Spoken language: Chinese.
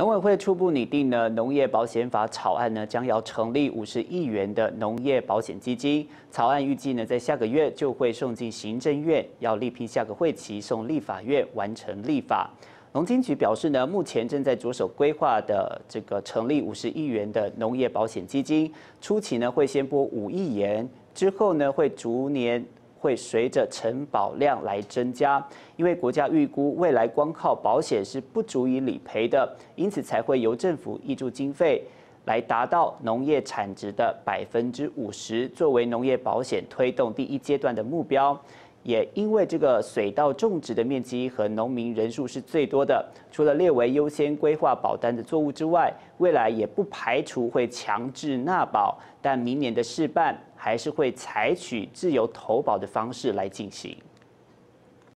农委会初步拟定了农业保险法草案呢，将要成立五十亿元的农业保险基金。草案预计呢，在下个月就会送进行政院，要力拼下个会期送立法院完成立法。农经局表示呢，目前正在着手规划的这个成立五十亿元的农业保险基金，初期呢会先拨五亿元，之后呢会逐年。会随着承保量来增加，因为国家预估未来光靠保险是不足以理赔的，因此才会由政府挹注经费来达到农业产值的百分之五十，作为农业保险推动第一阶段的目标。也因为这个水稻种植的面积和农民人数是最多的，除了列为优先规划保单的作物之外，未来也不排除会强制纳保，但明年的试办还是会采取自由投保的方式来进行。